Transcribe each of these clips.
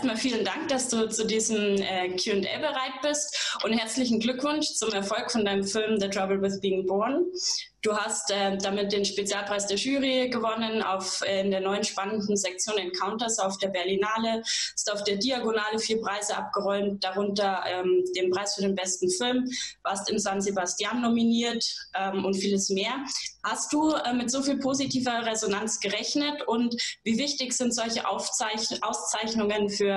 erstmal vielen Dank, dass du zu diesem äh, QA bereit bist und herzlichen Glückwunsch zum Erfolg von deinem Film The Trouble with Being Born. Du hast äh, damit den Spezialpreis der Jury gewonnen auf, äh, in der neuen spannenden Sektion Encounters auf der Berlinale, hast auf der Diagonale vier Preise abgeräumt, darunter ähm, den Preis für den besten Film, warst in San Sebastian nominiert ähm, und vieles mehr. Hast du äh, mit so viel positiver Resonanz gerechnet und wie wichtig sind solche Aufzeich Auszeichnungen für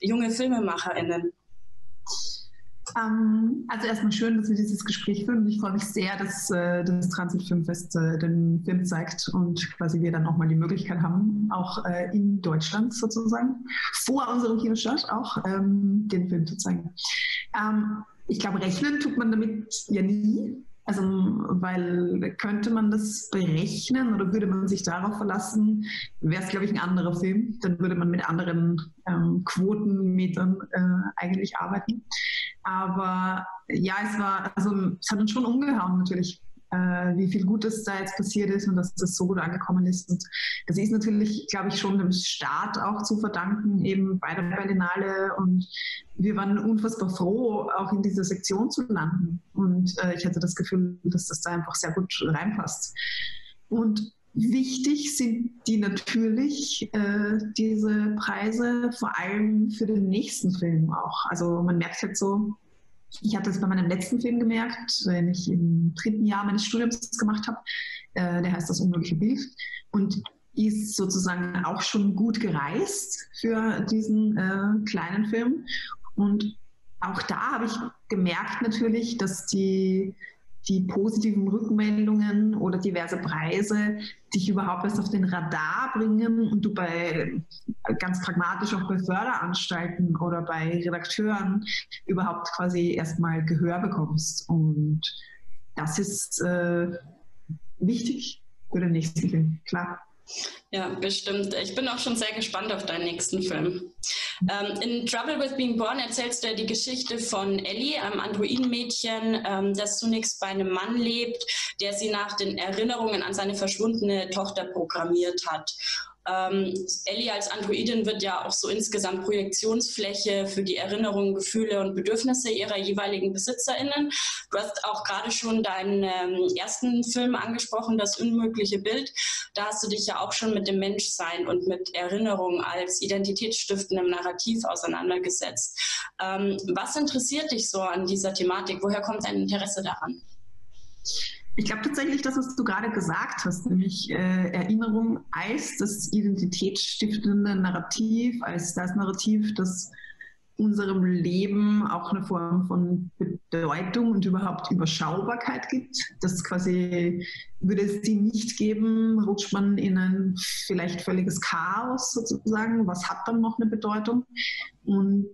junge FilmemacherInnen? Ähm, also erstmal schön, dass wir dieses Gespräch führen. Ich freue mich sehr, dass äh, das Transit Filmfest äh, den Film zeigt und quasi wir dann auch mal die Möglichkeit haben, auch äh, in Deutschland sozusagen, vor unserem Kinostart auch ähm, den Film zu zeigen. Ähm, ich glaube, rechnen tut man damit ja nie. Also, weil könnte man das berechnen oder würde man sich darauf verlassen, wäre es, glaube ich, ein anderer Film. Dann würde man mit anderen ähm, Quotenmetern äh, eigentlich arbeiten. Aber ja, es war, also es hat uns schon umgehauen natürlich, wie viel Gutes da jetzt passiert ist und dass das so gut angekommen ist. Und das ist natürlich, glaube ich, schon dem Staat auch zu verdanken, eben bei der Berlinale. Und wir waren unfassbar froh, auch in dieser Sektion zu landen. Und äh, ich hatte das Gefühl, dass das da einfach sehr gut reinpasst. Und Wichtig sind die natürlich, äh, diese Preise, vor allem für den nächsten Film auch. Also man merkt halt so, ich hatte es bei meinem letzten Film gemerkt, wenn ich im dritten Jahr meines Studiums gemacht habe. Äh, der heißt Das unmögliche Bild und ist sozusagen auch schon gut gereist für diesen äh, kleinen Film. Und auch da habe ich gemerkt natürlich, dass die die positiven Rückmeldungen oder diverse Preise dich überhaupt erst auf den Radar bringen und du bei ganz pragmatisch auch bei Förderanstalten oder bei Redakteuren überhaupt quasi erstmal Gehör bekommst. Und das ist äh, wichtig für den nächsten Film, klar. Ja, bestimmt. Ich bin auch schon sehr gespannt auf deinen nächsten Film. Ähm, in Trouble with Being Born erzählst du ja die Geschichte von Ellie, einem Androidenmädchen, ähm, das zunächst bei einem Mann lebt, der sie nach den Erinnerungen an seine verschwundene Tochter programmiert hat. Ähm, Ellie als Androidin wird ja auch so insgesamt Projektionsfläche für die Erinnerungen, Gefühle und Bedürfnisse ihrer jeweiligen BesitzerInnen. Du hast auch gerade schon deinen ähm, ersten Film angesprochen, das unmögliche Bild. Da hast du dich ja auch schon mit dem Menschsein und mit Erinnerung als identitätsstiftendem Narrativ auseinandergesetzt. Ähm, was interessiert dich so an dieser Thematik? Woher kommt dein Interesse daran? Ich glaube tatsächlich, das, was du gerade gesagt hast, nämlich äh, Erinnerung als das identitätsstiftende Narrativ, als das Narrativ, das unserem Leben auch eine Form von Bedeutung und überhaupt Überschaubarkeit gibt. Das quasi, würde es die nicht geben, rutscht man in ein vielleicht völliges Chaos sozusagen. Was hat dann noch eine Bedeutung? Und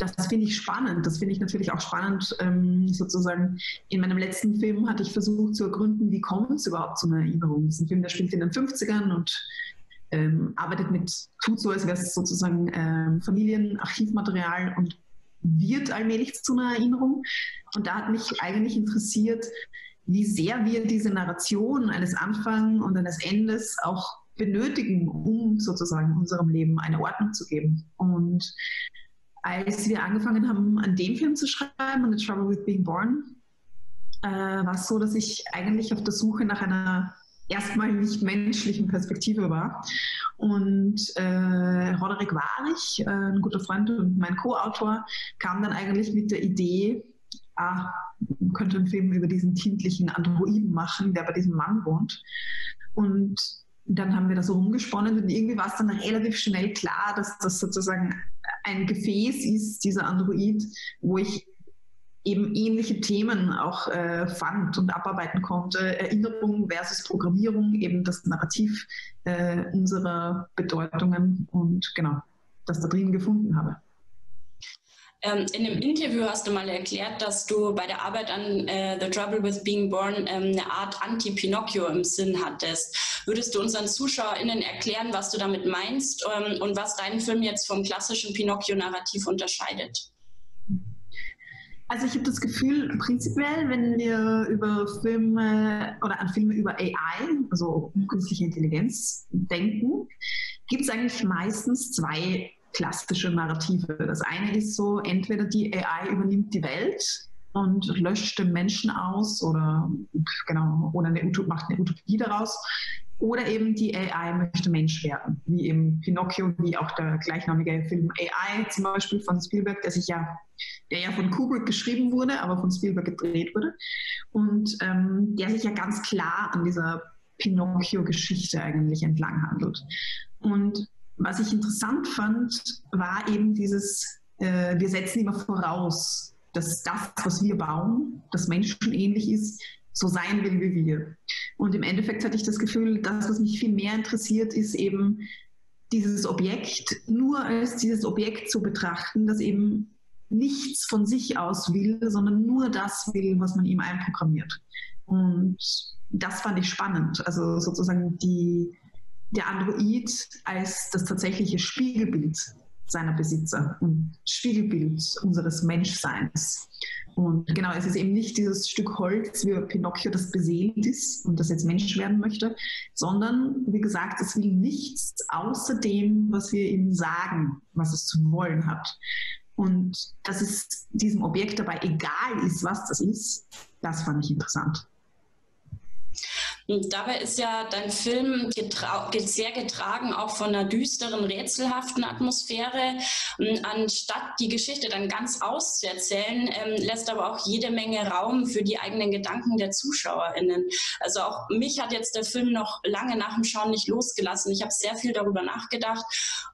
das finde ich spannend. Das finde ich natürlich auch spannend, ähm, sozusagen. In meinem letzten Film hatte ich versucht zu ergründen, wie kommt es überhaupt zu einer Erinnerung. Das ist ein Film, der spielt in den 50ern und ähm, arbeitet mit, tut so, als wäre es sozusagen ähm, Familienarchivmaterial und wird allmählich zu einer Erinnerung. Und da hat mich eigentlich interessiert, wie sehr wir diese Narration eines Anfangs und eines Endes auch benötigen, um sozusagen unserem Leben eine Ordnung zu geben. Und als wir angefangen haben, an dem Film zu schreiben, The Trouble with Being Born, äh, war es so, dass ich eigentlich auf der Suche nach einer erstmal nicht menschlichen Perspektive war. Und äh, Roderick Warich, äh, ein guter Freund und mein Co-Autor, kam dann eigentlich mit der Idee, ah, man könnte einen Film über diesen kindlichen Androiden machen, der bei diesem Mann wohnt. Und dann haben wir da so rumgesponnen und irgendwie war es dann relativ schnell klar, dass das sozusagen ein Gefäß ist, dieser Android, wo ich eben ähnliche Themen auch äh, fand und abarbeiten konnte. Erinnerung versus Programmierung, eben das Narrativ äh, unserer Bedeutungen und genau, das da drin gefunden habe. Ähm, in einem Interview hast du mal erklärt, dass du bei der Arbeit an äh, The Trouble with Being Born ähm, eine Art Anti-Pinocchio im Sinn hattest. Würdest du unseren ZuschauerInnen erklären, was du damit meinst ähm, und was deinen Film jetzt vom klassischen Pinocchio-Narrativ unterscheidet? Also ich habe das Gefühl, prinzipiell, wenn wir über Filme oder an Filme über AI, also künstliche Intelligenz, denken, gibt es eigentlich meistens zwei klassische Narrative. Das eine ist so, entweder die AI übernimmt die Welt und löscht den Menschen aus oder genau oder eine macht eine Utopie daraus. Oder eben die AI möchte Mensch werden, wie eben Pinocchio, wie auch der gleichnamige Film AI zum Beispiel von Spielberg, der sich ja, der ja von Kubrick geschrieben wurde, aber von Spielberg gedreht wurde. Und ähm, der sich ja ganz klar an dieser Pinocchio-Geschichte eigentlich entlang handelt. Und was ich interessant fand, war eben dieses, äh, wir setzen immer voraus, dass das, was wir bauen, das menschenähnlich ist, so sein will wie wir. Und im Endeffekt hatte ich das Gefühl, das, was mich viel mehr interessiert, ist eben dieses Objekt nur als dieses Objekt zu betrachten, das eben nichts von sich aus will, sondern nur das will, was man ihm einprogrammiert. Und das fand ich spannend. Also sozusagen die, der Android als das tatsächliche Spiegelbild seiner Besitzer und Spiegelbild unseres Menschseins. Und genau, es ist eben nicht dieses Stück Holz wie Pinocchio, das beseelt ist und das jetzt Mensch werden möchte, sondern, wie gesagt, es will nichts außer dem, was wir ihm sagen, was es zu wollen hat. Und dass es diesem Objekt dabei egal ist, was das ist, das fand ich interessant. Und dabei ist ja dein Film getra sehr getragen auch von einer düsteren, rätselhaften Atmosphäre. Anstatt die Geschichte dann ganz auszuerzählen, ähm, lässt aber auch jede Menge Raum für die eigenen Gedanken der ZuschauerInnen. Also auch mich hat jetzt der Film noch lange nach dem Schauen nicht losgelassen. Ich habe sehr viel darüber nachgedacht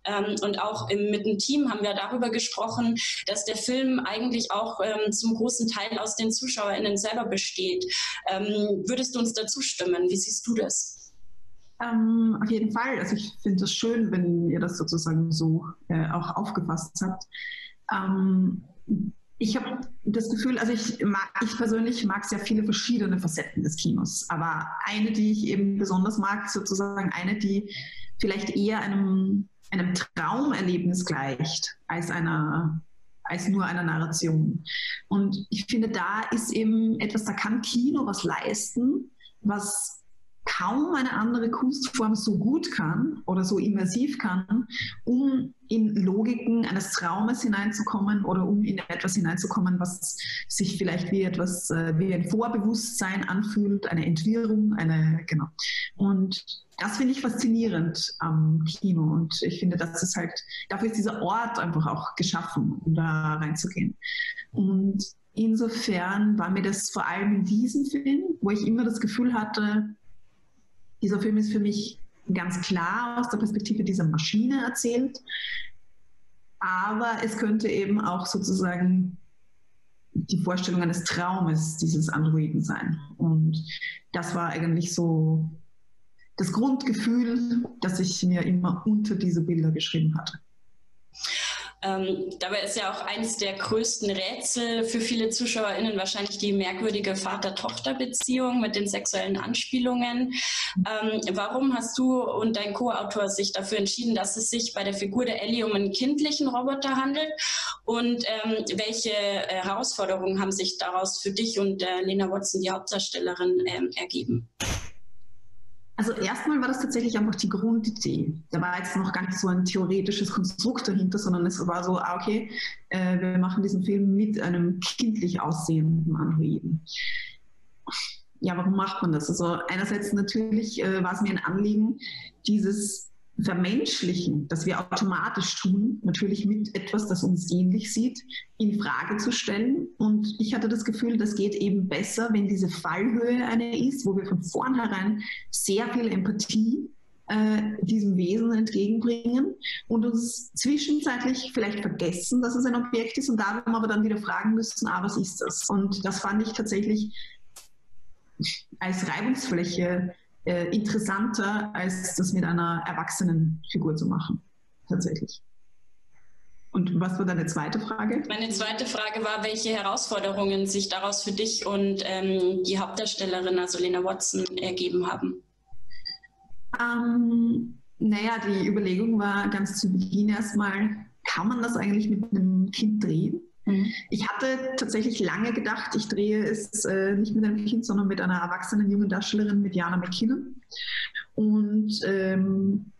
ähm, und auch im, mit dem Team haben wir darüber gesprochen, dass der Film eigentlich auch ähm, zum großen Teil aus den ZuschauerInnen selber besteht. Ähm, würdest du uns dazu stimmen? Wie siehst du das? Ähm, auf jeden Fall. Also ich finde es schön, wenn ihr das sozusagen so äh, auch aufgefasst habt. Ähm, ich habe das Gefühl, also ich, mag, ich persönlich mag sehr viele verschiedene Facetten des Kinos, aber eine, die ich eben besonders mag, sozusagen eine, die vielleicht eher einem, einem Traumerlebnis gleicht als einer als nur einer Narration. Und ich finde, da ist eben etwas, da kann Kino was leisten, was kaum eine andere Kunstform so gut kann oder so immersiv kann, um in Logiken eines Traumes hineinzukommen oder um in etwas hineinzukommen, was sich vielleicht wie etwas äh, wie ein Vorbewusstsein anfühlt, eine Entwirrung, eine genau. Und das finde ich faszinierend am Kino und ich finde, das ist halt dafür ist dieser Ort einfach auch geschaffen, um da reinzugehen. Und insofern war mir das vor allem in diesem Film, wo ich immer das Gefühl hatte, dieser Film ist für mich ganz klar aus der Perspektive dieser Maschine erzählt, aber es könnte eben auch sozusagen die Vorstellung eines Traumes dieses Androiden sein. Und das war eigentlich so das Grundgefühl, das ich mir immer unter diese Bilder geschrieben hatte. Ähm, dabei ist ja auch eines der größten Rätsel für viele ZuschauerInnen wahrscheinlich die merkwürdige Vater-Tochter-Beziehung mit den sexuellen Anspielungen. Ähm, warum hast du und dein Co-Autor sich dafür entschieden, dass es sich bei der Figur der Ellie um einen kindlichen Roboter handelt? Und ähm, welche äh, Herausforderungen haben sich daraus für dich und äh, Lena Watson, die Hauptdarstellerin, ähm, ergeben? Also erstmal war das tatsächlich einfach die Grundidee. Da war jetzt noch gar nicht so ein theoretisches Konstrukt dahinter, sondern es war so, ah, okay, äh, wir machen diesen Film mit einem kindlich aussehenden Androiden. Ja, warum macht man das? Also einerseits natürlich äh, war es mir ein Anliegen, dieses Vermenschlichen, das wir automatisch tun, natürlich mit etwas, das uns ähnlich sieht, in Frage zu stellen. Und ich hatte das Gefühl, das geht eben besser, wenn diese Fallhöhe eine ist, wo wir von vornherein sehr viel Empathie äh, diesem Wesen entgegenbringen und uns zwischenzeitlich vielleicht vergessen, dass es ein Objekt ist und darum aber dann wieder fragen müssen, ah, was ist das? Und das fand ich tatsächlich als Reibungsfläche äh, interessanter, als das mit einer erwachsenen Figur zu machen, tatsächlich. Und was war deine zweite Frage? Meine zweite Frage war, welche Herausforderungen sich daraus für dich und ähm, die Hauptdarstellerin, also Lena Watson, ergeben haben? Ähm, naja, die Überlegung war ganz zu Beginn erstmal, kann man das eigentlich mit einem Kind drehen? Mhm. Ich hatte tatsächlich lange gedacht, ich drehe es äh, nicht mit einem Kind, sondern mit einer erwachsenen jungen Darstellerin, mit Jana McKinnon. Und ähm,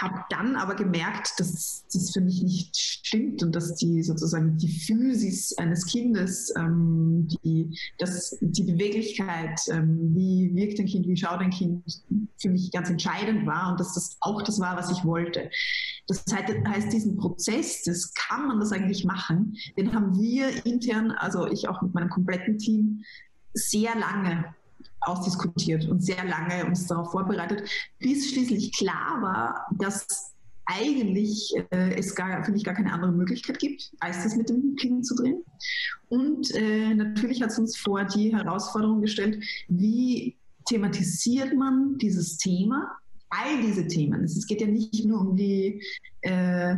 habe dann aber gemerkt, dass das für mich nicht stimmt und dass die sozusagen die Physis eines Kindes, ähm, die, das, die Beweglichkeit, ähm, wie wirkt ein Kind, wie schaut ein Kind, für mich ganz entscheidend war und dass das auch das war, was ich wollte. Das heißt, diesen Prozess, das kann man das eigentlich machen, den haben wir intern, also ich auch mit meinem kompletten Team, sehr lange ausdiskutiert und sehr lange uns darauf vorbereitet, bis schließlich klar war, dass eigentlich äh, es gar, finde ich, gar keine andere Möglichkeit gibt, als das mit dem Kind zu drehen. Und äh, natürlich hat es uns vor die Herausforderung gestellt, wie thematisiert man dieses Thema, all diese Themen. Es geht ja nicht nur um die äh,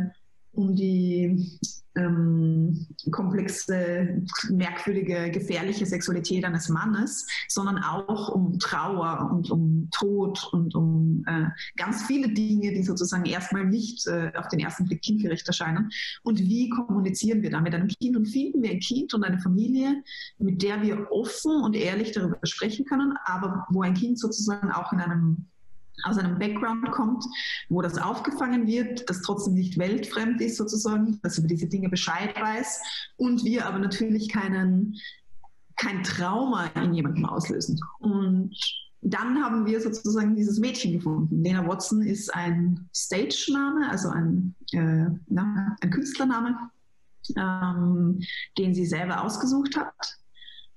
um die ähm, komplexe, merkwürdige, gefährliche Sexualität eines Mannes, sondern auch um Trauer und um Tod und um äh, ganz viele Dinge, die sozusagen erstmal nicht äh, auf den ersten Blick kindgerecht erscheinen. Und wie kommunizieren wir da mit einem Kind und finden wir ein Kind und eine Familie, mit der wir offen und ehrlich darüber sprechen können, aber wo ein Kind sozusagen auch in einem aus einem Background kommt, wo das aufgefangen wird, das trotzdem nicht weltfremd ist sozusagen, dass über diese Dinge Bescheid weiß und wir aber natürlich keinen, kein Trauma in jemandem auslösen. Und dann haben wir sozusagen dieses Mädchen gefunden. Lena Watson ist ein Stage-Name, also ein, äh, na, ein Künstlername, ähm, den sie selber ausgesucht hat.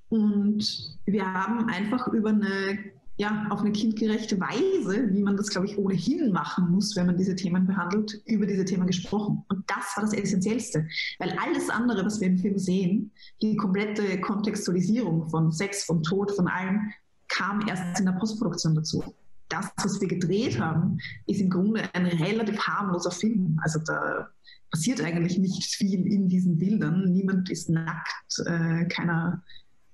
Und wir haben einfach über eine ja, auf eine kindgerechte Weise, wie man das, glaube ich, ohnehin machen muss, wenn man diese Themen behandelt, über diese Themen gesprochen. Und das war das Essentiellste. Weil alles andere, was wir im Film sehen, die komplette Kontextualisierung von Sex, von Tod, von allem, kam erst in der Postproduktion dazu. Das, was wir gedreht haben, ist im Grunde ein relativ harmloser Film. Also da passiert eigentlich nicht viel in diesen Bildern. Niemand ist nackt, äh, keiner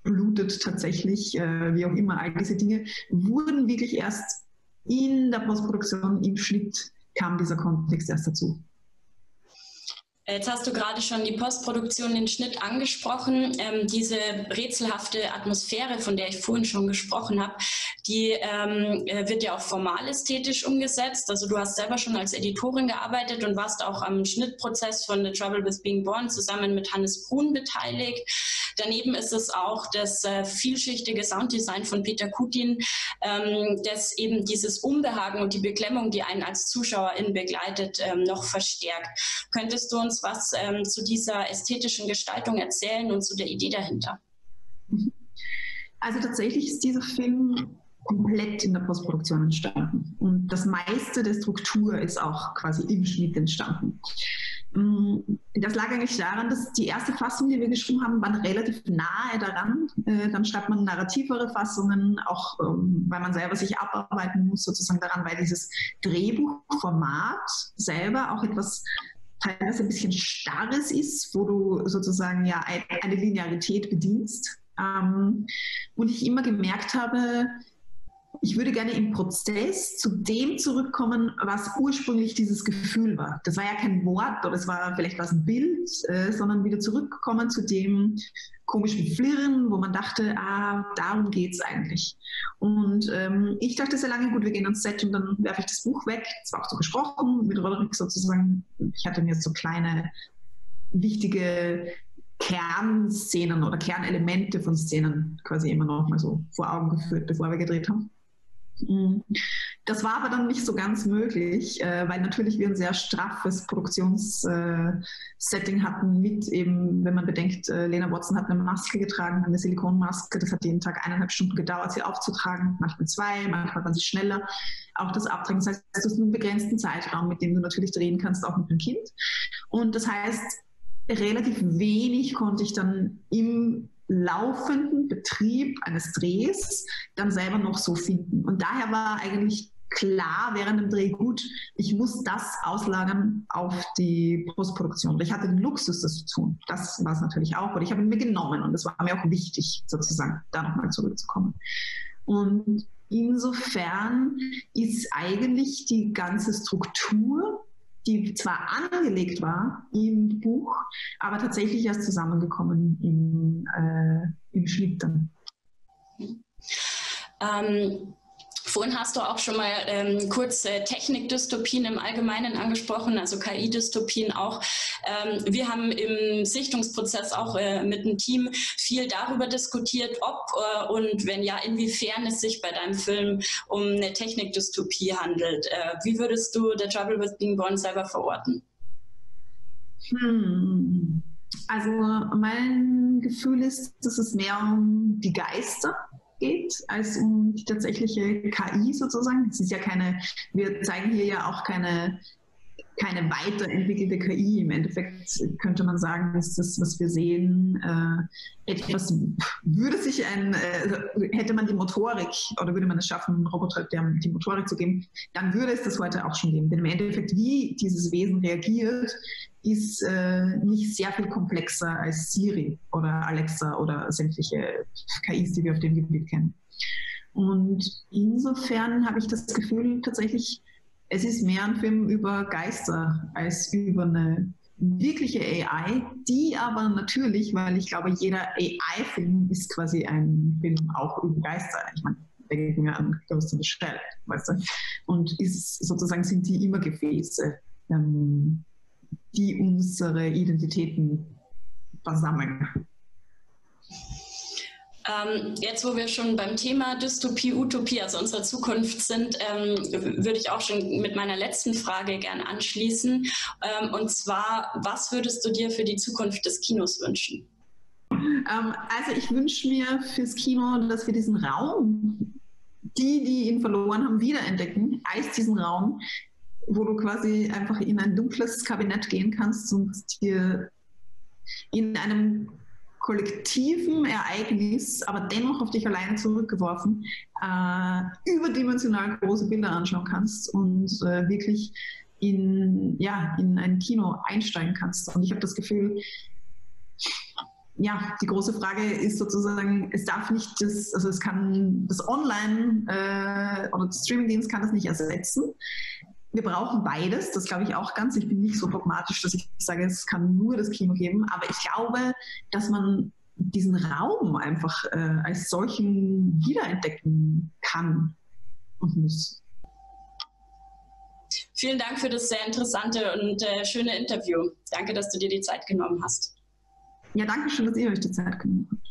blutet tatsächlich, äh, wie auch immer, all diese Dinge wurden wirklich erst in der Postproduktion, im Schnitt kam dieser Kontext erst dazu. Jetzt hast du gerade schon die Postproduktion, den Schnitt angesprochen. Ähm, diese rätselhafte Atmosphäre, von der ich vorhin schon gesprochen habe, die ähm, äh, wird ja auch formal ästhetisch umgesetzt. Also du hast selber schon als Editorin gearbeitet und warst auch am Schnittprozess von The Trouble with Being Born zusammen mit Hannes Brun beteiligt. Daneben ist es auch das äh, vielschichtige Sounddesign von Peter Kutin, ähm, das eben dieses Unbehagen und die Beklemmung, die einen als Zuschauerin begleitet, ähm, noch verstärkt. Könntest du uns was ähm, zu dieser ästhetischen Gestaltung erzählen und zu der Idee dahinter? Also tatsächlich ist dieser Film komplett in der Postproduktion entstanden. Und das meiste der Struktur ist auch quasi im Schnitt entstanden. Mm, das lag eigentlich daran, dass die erste Fassung, die wir geschrieben haben, war relativ nahe daran. Äh, dann schreibt man narrativere Fassungen, auch ähm, weil man selber sich abarbeiten muss, sozusagen daran, weil dieses Drehbuchformat selber auch etwas teilweise ein bisschen starres ist, wo du sozusagen ja eine Linearität bedienst. Ähm, und ich immer gemerkt habe, ich würde gerne im Prozess zu dem zurückkommen, was ursprünglich dieses Gefühl war. Das war ja kein Wort oder es war vielleicht was ein Bild, äh, sondern wieder zurückkommen zu dem komischen Flirren, wo man dachte, ah, darum geht es eigentlich. Und ähm, ich dachte sehr lange, gut, wir gehen ans Set und dann werfe ich das Buch weg. Das war auch so besprochen mit Roderick sozusagen. Ich hatte mir so kleine wichtige Kernszenen oder Kernelemente von Szenen quasi immer noch mal so vor Augen geführt, bevor wir gedreht haben. Mhm. Das war aber dann nicht so ganz möglich, äh, weil natürlich wir ein sehr straffes Produktionssetting hatten mit eben, wenn man bedenkt, äh, Lena Watson hat eine Maske getragen, eine Silikonmaske, das hat jeden Tag eineinhalb Stunden gedauert, sie aufzutragen, manchmal zwei, manchmal waren sie schneller. Auch das Abtragen, das heißt, du hast einen begrenzten Zeitraum, mit dem du natürlich drehen kannst, auch mit dem Kind. Und das heißt, relativ wenig konnte ich dann im laufenden Betrieb eines Drehs dann selber noch so finden. Und daher war eigentlich klar während dem Dreh gut, ich muss das auslagern auf die Postproduktion. Ich hatte den Luxus, das zu tun. Das war es natürlich auch. Und ich habe ihn mir genommen und es war mir auch wichtig, sozusagen, da nochmal zurückzukommen. Und insofern ist eigentlich die ganze Struktur die zwar angelegt war im Buch, aber tatsächlich erst zusammengekommen im, äh, im Schnitt dann. Ähm, Vorhin hast du auch schon mal ähm, kurz äh, Technikdystopien im Allgemeinen angesprochen, also KI-Dystopien auch. Ähm, wir haben im Sichtungsprozess auch äh, mit dem Team viel darüber diskutiert, ob äh, und wenn ja, inwiefern es sich bei deinem Film um eine Technikdystopie handelt. Äh, wie würdest du The Trouble with Being Born selber verorten? Hm. Also mein Gefühl ist, dass es mehr um die Geister geht, als um die tatsächliche KI sozusagen. Es ist ja keine, wir zeigen hier ja auch keine keine weiterentwickelte KI. Im Endeffekt könnte man sagen, ist das, was wir sehen, äh, etwas, würde sich ein, äh, hätte man die Motorik oder würde man es schaffen, Roboter die Motorik zu geben, dann würde es das heute auch schon geben. Denn im Endeffekt, wie dieses Wesen reagiert, ist äh, nicht sehr viel komplexer als Siri oder Alexa oder sämtliche KIs, die wir auf dem Gebiet kennen. Und insofern habe ich das Gefühl, tatsächlich, es ist mehr ein Film über Geister als über eine wirkliche AI, die aber natürlich, weil ich glaube, jeder AI-Film ist quasi ein Film auch über Geister. Ich meine, denken wir an Ghost in the Shell, weißt du? Und ist sozusagen sind die immer Gefäße, ähm, die unsere Identitäten versammeln. Ähm, jetzt, wo wir schon beim Thema Dystopie, Utopie, also unserer Zukunft sind, ähm, würde ich auch schon mit meiner letzten Frage gerne anschließen. Ähm, und zwar, was würdest du dir für die Zukunft des Kinos wünschen? Ähm, also ich wünsche mir fürs Kino, dass wir diesen Raum, die, die ihn verloren haben, wiederentdecken, als diesen Raum, wo du quasi einfach in ein dunkles Kabinett gehen kannst und dir in einem kollektiven Ereignis, aber dennoch auf dich alleine zurückgeworfen, äh, überdimensional große Bilder anschauen kannst und äh, wirklich in, ja, in ein Kino einsteigen kannst. Und ich habe das Gefühl, ja, die große Frage ist sozusagen, es darf nicht das, also es kann das Online äh, oder Streamingdienst kann das nicht ersetzen wir brauchen beides, das glaube ich auch ganz. Ich bin nicht so dogmatisch, dass ich sage, es kann nur das Kino geben, aber ich glaube, dass man diesen Raum einfach äh, als solchen wiederentdecken kann und muss. Vielen Dank für das sehr interessante und äh, schöne Interview. Danke, dass du dir die Zeit genommen hast. Ja, danke schön, dass ihr euch die Zeit genommen habt.